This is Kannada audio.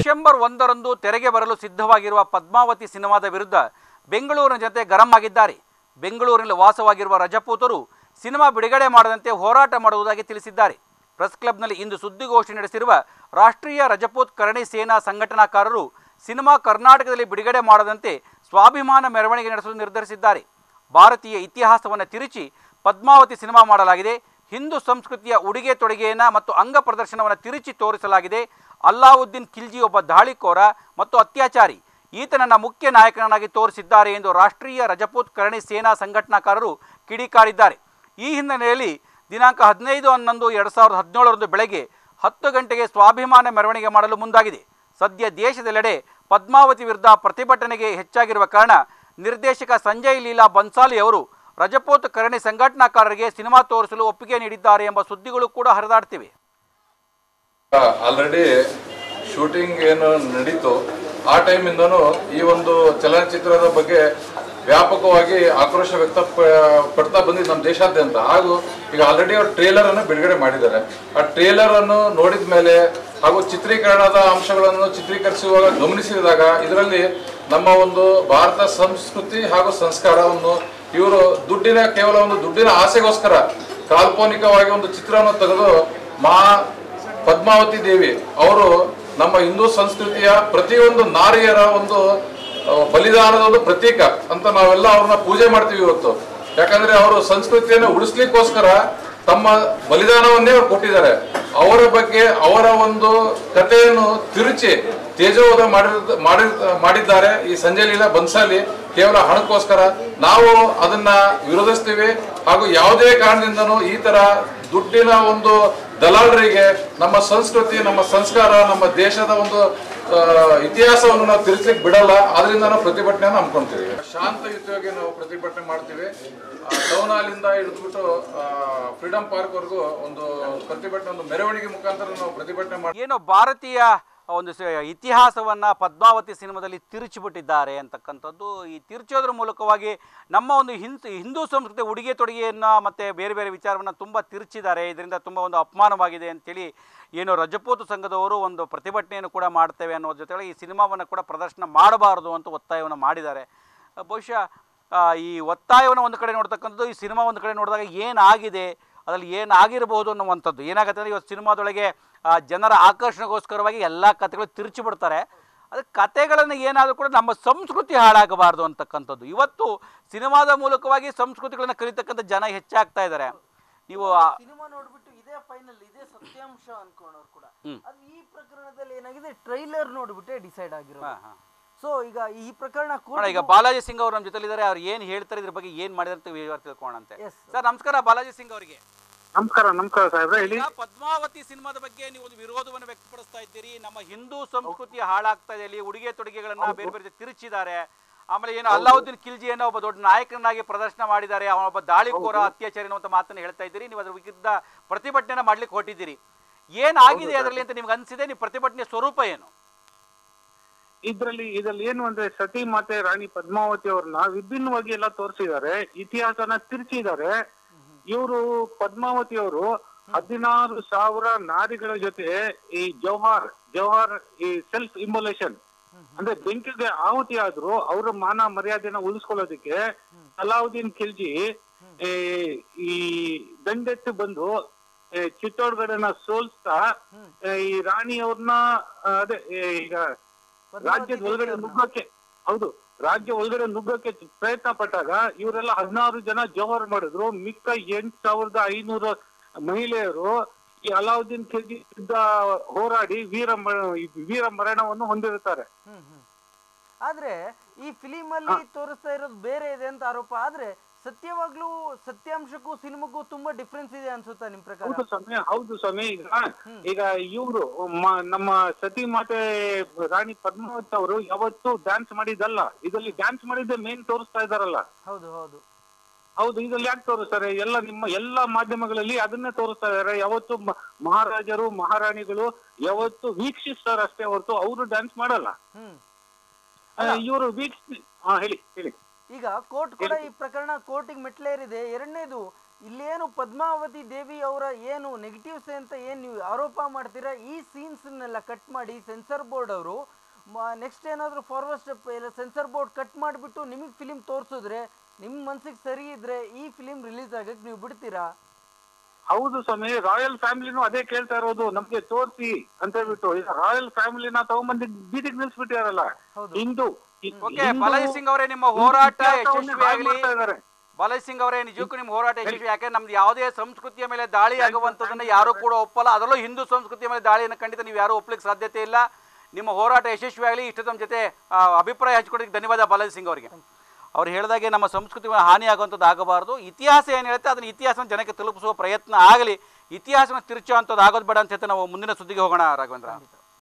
ಡಿಸೆಂಬರ್ ಒಂದರಂದು ತೆರೆಗೆ ಬರಲು ಸಿದ್ಧವಾಗಿರುವ ಪದ್ಮಾವತಿ ಸಿನಿಮಾದ ವಿರುದ್ಧ ಬೆಂಗಳೂರಿನ ಜನತೆ ಗರಂ ಆಗಿದ್ದಾರೆ. ಬೆಂಗಳೂರಿನಲ್ಲಿ ವಾಸವಾಗಿರುವ ರಜಪೂತರು ಸಿನಿಮಾ ಬಿಡುಗಡೆ ಮಾಡದಂತೆ ಹೋರಾಟ ಮಾಡುವುದಾಗಿ ತಿಳಿಸಿದ್ದಾರೆ. ಪ್ರೆಸ್ ಕ್ಲಬ್ನಲ್ಲಿ ಇಂದು ಸುದ್ದಿಗೋಷ್ಠಿ ನಡೆಸಿರುವ ರಾಷ್ಟ್ರೀಯ ರಜಪೂತ್ ಕರಣಿ ಸೇನಾ ಸಂಘಟನಾಕಾರರು ಸಿನಿಮಾ ಕರ್ನಾಟಕದಲ್ಲಿ ಬಿಡುಗಡೆ ಮಾಡದಂತೆ ಸ್ವಾಭಿಮಾನ ಮೆರವಣಿಗೆ ನಡೆಸಲು ನಿರ್ಧರಿಸಿದ್ದಾರೆ. ಭಾರತೀಯ ಇತಿಹಾಸವನ್ನು ತಿರುಚಿ ಪದ್ಮಾವತಿ ಸಿನಿಮಾ ಮಾಡಲಾಗಿದೆ. ಹಿಂದೂ ಸಂಸ್ಕೃತಿಯ ಉಡುಗೆ ತೊಡುಗೆಯನ್ನು ಮತ್ತು ಅಂಗ ಪ್ರದರ್ಶನವನ್ನು ತಿರುಚಿ ತೋರಿಸಲಾಗಿದೆ. ಅಲ್ಲಾವುದ್ದೀನ್ ಖಿಲ್ಜಿ ಒಬ್ಬ ದಾಳಿಕೋರ ಮತ್ತು ಅತ್ಯಾಚಾರಿ. ಈತನನ್ನು ಮುಖ್ಯ ನಾಯಕನಾಗಿ ತೋರಿಸಿದ್ದಾರೆ ಎಂದು ರಾಷ್ಟ್ರೀಯ ರಜಪೂತ್ ಕರಣಿ ಸೇನಾ ಸಂಘಟನಾಕಾರರು ಕಿಡಿಕಾರಿದ್ದಾರೆ. ಈ ಹಿನ್ನೆಲೆಯಲ್ಲಿ ದಿನಾಂಕ ಹದಿನೈದು ಹನ್ನೊಂದು ಎರಡು ಸಾವಿರದ ಹದಿನೇಳರಂದು ಬೆಳಗ್ಗೆ ಹತ್ತು ಗಂಟೆಗೆ ಸ್ವಾಭಿಮಾನ ಮೆರವಣಿಗೆ ಮಾಡಲು ಮುಂದಾಗಿದೆ. ಸದ್ಯ ದೇಶದೆಲ್ಲೆಡೆ ಪದ್ಮಾವತಿ ವಿರುದ್ಧ ಪ್ರತಿಭಟನೆಗೆ ಹೆಚ್ಚಾಗಿರುವ ಕಾರಣ ನಿರ್ದೇಶಕ ಸಂಜಯ್ ಲೀಲಾ ಬನ್ಸಾಲಿ ಅವರು ರಜಪೂತ್ ಕರಣಿ ಸಂಘಟನಾಕಾರರಿಗೆ ಸಿನಿಮಾ ತೋರಿಸಲು ಒಪ್ಪಿಗೆ ನೀಡಿದ್ದಾರೆ ಎಂಬ ಸುದ್ದಿಗಳು ಕೂಡ ಹರಿದಾಡ್ತಿವೆ. ಆಲ್ರೆಡಿ ಶೂಟಿಂಗ್ ಏನು ನಡೀತು. ಆ ಟೈಮಿಂದನೂ ಈ ಒಂದು ಚಲನಚಿತ್ರದ ಬಗ್ಗೆ ವ್ಯಾಪಕವಾಗಿ ಆಕ್ರೋಶ ವ್ಯಕ್ತ ಪಡ್ತಾ ಬಂದಿದ್ದು ನಮ್ಮ ದೇಶಾದ್ಯಂತ. ಹಾಗೂ ಈಗ ಆಲ್ರೆಡಿ ಅವ್ರು ಟ್ರೇಲರ್ ಅನ್ನು ಬಿಡುಗಡೆ ಮಾಡಿದ್ದಾರೆ. ಆ ಟ್ರೇಲರ್ ಅನ್ನು ನೋಡಿದ ಮೇಲೆ ಹಾಗೂ ಚಿತ್ರೀಕರಣದ ಅಂಶಗಳನ್ನು ಚಿತ್ರೀಕರಿಸುವಾಗ ಗಮನಿಸಿದಾಗ ಇದರಲ್ಲಿ ನಮ್ಮ ಒಂದು ಭಾರತ ಸಂಸ್ಕೃತಿ ಹಾಗೂ ಸಂಸ್ಕಾರವನ್ನು ಇವರು ದುಡ್ಡಿನ ಕೇವಲ ಒಂದು ದುಡ್ಡಿನ ಆಸೆಗೋಸ್ಕರ ಕಾಲ್ಪನಿಕವಾಗಿ ಒಂದು ಚಿತ್ರವನ್ನು ತೆಗೆದು ಮಹಾ ಪದ್ಮಾವತಿ ದೇವಿ, ಅವರು ನಮ್ಮ ಹಿಂದೂ ಸಂಸ್ಕೃತಿಯ ಪ್ರತಿಯೊಂದು ನಾರಿಯರ ಒಂದು ಬಲಿದಾನದ ಒಂದು ಪ್ರತೀಕ ಅಂತ ನಾವೆಲ್ಲ ಅವ್ರನ್ನ ಪೂಜೆ ಮಾಡ್ತೀವಿ ಇವತ್ತು. ಯಾಕಂದ್ರೆ ಅವರು ಸಂಸ್ಕೃತಿಯನ್ನು ಉಳಿಸ್ಲಿಕ್ಕೋಸ್ಕರ ತಮ್ಮ ಬಲಿದಾನವನ್ನೇ ಅವ್ರು ಕೊಟ್ಟಿದ್ದಾರೆ. ಅವರ ಬಗ್ಗೆ ಅವರ ಒಂದು ಕಥೆಯನ್ನು ತಿರುಚಿ ತೇಜೋವಧ ಮಾಡಿ ಮಾಡಿದ್ದಾರೆ ಈ ಸಂಜೆ ಲೀಲಾ ಬನ್ಸಾಲಿ ಕೇವಲ ಹಣಕ್ಕೋಸ್ಕರ. ನಾವು ಅದನ್ನ ವಿರೋಧಿಸ್ತೀವಿ ಹಾಗೂ ಯಾವುದೇ ಕಾರಣದಿಂದನೂ ಈ ತರ ದುಡ್ಡಿನ ಒಂದು ದಲಾಲರಿಗೆ ನಮ್ಮ ಸಂಸ್ಕೃತಿ, ನಮ್ಮ ಸಂಸ್ಕಾರ, ನಮ್ಮ ದೇಶದ ಒಂದು ಇತಿಹಾಸವನ್ನು ನಾವು ತಿರ್ಸ್ಲಿಕ್ಕೆ ಬಿಡಲ್ಲ. ಆದ್ರಿಂದ ನಾವು ಪ್ರತಿಭಟನೆಯನ್ನು ಹಮ್ಮಿಕೊಂತೀವಿ. ಶಾಂತಯುತವಾಗಿ ನಾವು ಪ್ರತಿಭಟನೆ ಮಾಡ್ತೀವಿ. ಟೌನ್ ಹಾಲಿಂದ ಹಿಡಿದ್ಬಿಟ್ಟು ಫ್ರೀಡಂ ಪಾರ್ಕ್ ವರೆಗೂ ಒಂದು ಪ್ರತಿಭಟನೆ, ಒಂದು ಮೆರವಣಿಗೆ ಮುಖಾಂತರ ನಾವು ಪ್ರತಿಭಟನೆ ಮಾಡಿ ಏನೋ ಭಾರತೀಯ ಒಂದು ಇತಿಹಾಸವನ್ನು ಪದ್ಮಾವತಿ ಸಿನಿಮಾದಲ್ಲಿ ತಿರುಚಿಬಿಟ್ಟಿದ್ದಾರೆ ಅಂತಕ್ಕಂಥದ್ದು. ಈ ತಿರುಚೋದ್ರ ಮೂಲಕವಾಗಿ ನಮ್ಮ ಒಂದು ಹಿಂದೂ ಸಂಸ್ಕೃತಿ ಉಡುಗೆ ತೊಡುಗೆಯನ್ನು ಮತ್ತು ಬೇರೆ ಬೇರೆ ವಿಚಾರವನ್ನು ತುಂಬ ತಿರುಚಿದ್ದಾರೆ. ಇದರಿಂದ ತುಂಬ ಒಂದು ಅಪಮಾನವಾಗಿದೆ ಅಂತೇಳಿ ಏನು ರಜಪೂತ ಸಂಘದವರು ಒಂದು ಪ್ರತಿಭಟನೆಯನ್ನು ಕೂಡ ಮಾಡ್ತೇವೆ ಅನ್ನೋ ಜೊತೆಗೆ ಈ ಸಿನಿಮಾವನ್ನು ಕೂಡ ಪ್ರದರ್ಶನ ಮಾಡಬಾರದು ಅಂತ ಒತ್ತಾಯವನ್ನು ಮಾಡಿದ್ದಾರೆ. ಬಹುಶಃ ಈ ಒತ್ತಾಯವನ್ನು ಒಂದು ಕಡೆ ನೋಡ್ತಕ್ಕಂಥದ್ದು, ಈ ಸಿನಿಮಾ ಒಂದು ಕಡೆ ನೋಡಿದಾಗ ಏನಾಗಿದೆ? ಅದರಲ್ಲಿ ಏನಾಗಿರ್ಬೋದು ಅನ್ನುವಂಥದ್ದು. ಏನಾಗುತ್ತೆ ಅಂದರೆ ಇವತ್ತು ಸಿನಿಮಾದೊಳಗೆ ಜನರ ಆಕರ್ಷಣೆಗೋಸ್ಕರವಾಗಿ ಎಲ್ಲ ಕಥೆಗಳು ತಿರುಚಿ ಬಿಡ್ತಾರೆ. ಅದು ಕತೆಗಳನ್ನು ಏನಾದರೂ ಕೂಡ ನಮ್ಮ ಸಂಸ್ಕೃತಿ ಹಾಳಾಗಬಾರ್ದು ಅಂತಕ್ಕಂಥದ್ದು. ಇವತ್ತು ಸಿನಿಮಾದ ಮೂಲಕವಾಗಿ ಸಂಸ್ಕೃತಿಗಳನ್ನು ಕಲಿತಕ್ಕಂಥ ಜನ ಹೆಚ್ಚಾಗ್ತಾ ಇದ್ದಾರೆ. ನೀವು ಸಿನಿಮಾ ನೋಡ್ಬಿಟ್ಟು ಇದೇ ಫೈನಲ್ ಇದೇ ಸತ್ಯಾಂಶ ಅನ್ಕೊಂಡವ್ರು ಕೂಡ. ಅದು ಈ ಪ್ರಕರಣದಲ್ಲಿ ಏನಾಗಿದೆ ಟ್ರೈಲರ್ ನೋಡ್ಬಿಟ್ಟೆ ಡಿಸೈಡ್ ಹಾ. ಸೊ ಈಗ ಈ ಪ್ರಕರಣ ಕೂಡ ಈಗ ಬಾಲಾಜಿ ಸಿಂಗ್ ಅವರು ನಮ್ಮ ಜೊತೆಲಿದ್ದಾರೆ ಅವ್ರು ಏನು ಹೇಳ್ತಾರೆ ಇದ್ರ ಬಗ್ಗೆ ಏನು ಮಾಡಿದಾರೆ ಅಂತ ವಿವರ ತಿಳ್ಕೊಳ್ಳೋಣಂತೆ ಸರ್ ನಮಸ್ಕಾರ ಬಾಲಾಜಿ ಸಿಂಗ್ ಅವರಿಗೆ. ನಮಸ್ಕಾರ ನಮಸ್ಕಾರ ಸಾಹೇಬ್ರೆ ಹೇಳಿ. ಪದ್ಮಾವತಿ ಸಿನಿಮಾದ ಬಗ್ಗೆ ನೀವು ಒಂದು ವಿರೋಧವನ್ನು ವ್ಯಕ್ತಪಡಿಸ್ತಾ ಇದ್ದೀರಿ. ನಮ್ಮ ಹಿಂದೂ ಸಂಸ್ಕೃತಿ ಹಾಳಾಗ್ತಾ ಇದೆ ಅಲ್ಲಿ ಉಡುಗೆ ತೊಡುಗೆಗಳನ್ನ ಬೇರೆ ಬೇರೆ ತಿರುಚಿದ್ದಾರೆ. ಆಮೇಲೆ ಏನು ಅಲ್ಲಾವುದ್ದೀನ್ ಖಿಲ್ಜಿಯನ್ನು ಒಬ್ಬ ದೊಡ್ಡ ನಾಯಕನಾಗಿ ಪ್ರದರ್ಶನ ಮಾಡಿದ್ದಾರೆ. ಅವನೊಬ್ಬ ದಾಳಿಕೋರ ಅತ್ಯಾಚಾರಿ ಅನ್ನುವಂಥ ಮಾತನ್ನು ಹೇಳ್ತಾ ಇದ್ದೀರಿ. ನೀವು ಅದ್ರ ವಿರುದ್ಧ ಪ್ರತಿಭಟನೆ ಮಾಡ್ಲಿಕ್ಕೆ ಹೊಟ್ಟಿದ್ದೀರಿ ಏನಾಗಿದೆ ಅದರಲ್ಲಿ ಅಂತ ನಿಮ್ಗೆ ಅನ್ಸಿದೆ? ನೀವು ಪ್ರತಿಭಟನೆ ಸ್ವರೂಪ ಏನು? ಇದ್ರಲ್ಲಿ ಇದ್ರಲ್ಲಿ ಏನು ಅಂದ್ರೆ ಸತಿ ಮಾತೆ, ರಾಣಿ ಪದ್ಮಾವತಿ ಅವ್ರನ್ನ ವಿಭಿನ್ನವಾಗಿ ಎಲ್ಲ ತೋರಿಸಿದ್ದಾರೆ, ಇತಿಹಾಸನ ತಿರ್ಚಿದ್ದಾರೆ. ಇವರು ಪದ್ಮಾವತಿ ಅವರು ಹದಿನಾರು ಸಾವಿರ ನಾರಿಗಳ ಜೊತೆ ಈ ಜೌಹಾರ್ ಜೌಹಾರ್ ಈ ಸೆಲ್ಫ್ ಇಂಬೋಲೇಷನ್ ಅಂದ್ರೆ ಬೆಂಕಿಗೆ ಆಹುತಿ ಆದ್ರು ಅವರ ಮಾನ ಮರ್ಯಾದೆನ ಉಳಿಸ್ಕೊಳ್ಳೋದಕ್ಕೆ ಅಲಾವುದ್ದೀನ್ ಖಿಲ್ಜಿ ಈ ದಂಡೆತ್ತು ಬಂದು ಚಿತ್ತೋಡ್ಗಡನ ಸೋಲ್ಸ್ತಾ ಈ ರಾಣಿಯವ್ರನ್ನ ಅದೇ, ಈಗ ರಾಜ್ಯದ ಒಳಗಡೆ ನುಗ್ಗಕ್ಕೆ ಹೌದು ರಾಜ್ಯ ಒಳಗಡೆ ನುಗ್ಗಕ್ಕೆ ಪ್ರಯತ್ನ ಪಟ್ಟಾಗ ಇವರೆಲ್ಲ ಹದಿನಾರು ಜನ ಜೋಹರ್ ಮಾಡಿದ್ರು. ಮಿಕ್ಕ ಎಂಟ್ ಸಾವಿರದ ಐನೂರು ಮಹಿಳೆಯರು ಈ ಅಲಾವುದ್ದೀನ್ ಖಿಲ್ಜಿ ವಿರುದ್ಧ ಹೋರಾಡಿ ವೀರ ವೀರ ಮರಣವನ್ನು ಹೊಂದಿರುತ್ತಾರೆ. ಆದ್ರೆ ಈ ಫಿಲಿಮ್ ಅಲ್ಲಿ ತೋರಿಸ್ತಾ ಇರೋದು ಬೇರೆ ಇದೆ ಅಂತ ಆರೋಪ. ಆದ್ರೆ ಸತ್ಯವಾಗ್ಲೂ ಸತ್ಯಾಂಶಕ್ಕೂ ಸಿನಿಮಾಗೂ ತುಂಬಾ ಡಿಫ್ರೆನ್ಸ್ ಇದೆ ಅನ್ಸುತ್ತಾ ನಿಮ್ ಪ್ರಕಾರ? ಹೌದು ಸ್ವಾಮಿ ಹೌದು ಸ್ವಾಮಿ. ಈಗ ಈಗ ಇವರು ನಮ್ಮ ಸತಿ ಮಾತೆ ರಾಣಿ ಪದ್ಮಾವತಿ ಅವರು ಯಾವತ್ತೂ ಡ್ಯಾನ್ಸ್ ಮಾಡಿದ್ದಲ್ಲ. ಇದರಲ್ಲಿ ಡ್ಯಾನ್ಸ್ ಮಾಡಿದ್ದೆ ಮೇನ್ ತೋರಿಸ್ತಾ ಇದಾರಲ್ಲ ಹೌದು ಹೌದು. ಹೌದು ಇದ್ರಲ್ಲಿ ಯಾಕೆ ತೋರಿಸ್ತಾರೆ? ಎಲ್ಲ ನಿಮ್ಮ ಎಲ್ಲಾ ಮಾಧ್ಯಮಗಳಲ್ಲಿ ಅದನ್ನೇ ತೋರಿಸ್ತಾ ಇದಾರೆ ಯಾವತ್ತು ಮ- ಮಹಾರಾಜರು ಮಹಾರಾಣಿಗಳು ಯಾವತ್ತು ವೀಕ್ಷಿಸ್ತಾರೆ ಅಷ್ಟೇ ಹೊರತು ಅವರು ಡ್ಯಾನ್ಸ್ ಮಾಡಲ್ಲ. ಹ್ಮ್. ಇವರು ವೀಕ್ಷ ಹಾ ಹೇಳಿ ಹೇಳಿ. ಈಗ ಕೋರ್ಟ್ ಕೂಡ ಈ ಪ್ರಕರಣ ಕೋರ್ಟಿಗೆ ಮೆಟ್ಲೇರಿದೆ ಎರಡನೇದು ಇಲ್ಲೇನು ಪದ್ಮಾವತಿ ದೇವಿ ಅವರ ಏನು ನೆಗೆಟಿವ್ಸ್ ಅಂತ ಏನು ನೀವು ಆರೋಪ ಮಾಡ್ತೀರಾ? ಈ ಸೀನ್ಸ್ನೆಲ್ಲ ಕಟ್ ಮಾಡಿ ಸೆನ್ಸರ್ ಬೋರ್ಡ್ ಅವರು ನೆಕ್ಸ್ಟ್ ಏನಾದರೂ ಫಾರ್ವರ್ಡ್ ಸ್ಟೆಪ್ ಇಲ್ಲ ಸೆನ್ಸರ್ ಬೋರ್ಡ್ ಕಟ್ ಮಾಡಿಬಿಟ್ಟು ನಿಮಗೆ ಫಿಲಿಮ್ ತೋರಿಸಿದ್ರೆ ನಿಮ್ಮ ಮನ್ಸಿಗೆ ಸರಿ ಇದ್ರೆ ಈ ಫಿಲಿಮ್ ರಿಲೀಸ್ ಆಗಕ್ಕೆ ನೀವು ಬಿಡ್ತೀರಾ? ಹೌದು ಸ್ವಾಮಿ ರಾಯಲ್ ಫ್ಯಾಮಿಲಿನೂ ಅದೇ ಕೇಳ್ತಾ ಇರೋದು. ನಮ್ಗೆ ತೋರ್ಸಿ ಅಂತ ಹೇಳ್ಬಿಟ್ಟು ರಾಯಲ್ ಫ್ಯಾಮಿಲಿನ ತಗೊಂಬಂದು ಬೀದಿಗೆ ನಿಲ್ಸ್ಬಿಟ್ಟಿದಾರಲ್ಲ. ಹೌದು. ಓಕೆ ಬಾಲಾಜಿ ಸಿಂಗ್ ಅವರೇ ನಿಮ್ಮ ಹೋರಾಟ ಯಶಸ್ವಿ ಆಗಲಿ ಬಾಲಾಜಿ ಸಿಂಗ್ ಅವರೇ ನಿಜಕ್ಕೂ ನಿಮ್ಮ ಹೋರಾಟ ಯಶಸ್ವಿ ಯಾಕೆ ನಮ್ದು ಯಾವುದೇ ಸಂಸ್ಕೃತಿಯ ಮೇಲೆ ದಾಳಿ ಆಗುವಂತದನ್ನ ಯಾರು ಕೂಡ ಒಪ್ಪಲ್ಲ. ಅದರಲ್ಲೂ ಹಿಂದೂ ಸಂಸ್ಕೃತಿಯ ಮೇಲೆ ದಾಳಿಯನ್ನು ಖಂಡಿತ ನೀವು ಯಾರು ಒಪ್ಪಲಿಕ್ಕೆ ಸಾಧ್ಯತೆ ಇಲ್ಲ. ನಿಮ್ಮ ಹೋರಾಟ ಯಶಸ್ವಿ ಆಗಲಿ ಇಷ್ಟು ತಮ್ಮ ಜೊತೆ ಅಭಿಪ್ರಾಯ ಹಂಚ್ಕೊಡೋದಕ್ಕೆ ಧನ್ಯವಾದ ಬಾಲಾಜಿ ಸಿಂಗ್ ಅವರಿಗೆ. ಅವ್ರು ಹೇಳಿದಾಗೆ ನಮ್ಮ ಸಂಸ್ಕೃತಿ ಹಾನಿ ಆಗುವಂಥದ್ದು ಆಗಬಾರ್ದು. ಇತಿಹಾಸ ಏನು ಹೇಳುತ್ತೆ ಅದನ್ನ ಇತಿಹಾಸನ ಜನಕ್ಕೆ ತಲುಪಿಸುವ ಪ್ರಯತ್ನ ಆಗಲಿ ಇತಿಹಾಸನ ತಿರುಚುವಂಥದ್ದು ಆಗೋದು ಬೇಡ ಅಂತ ಹೇಳ್ತಾ ನಾವು ಮುಂದಿನ ಸುದ್ದಿಗೆ ಹೋಗೋಣ ರಾಘವೇಂದ್ರ.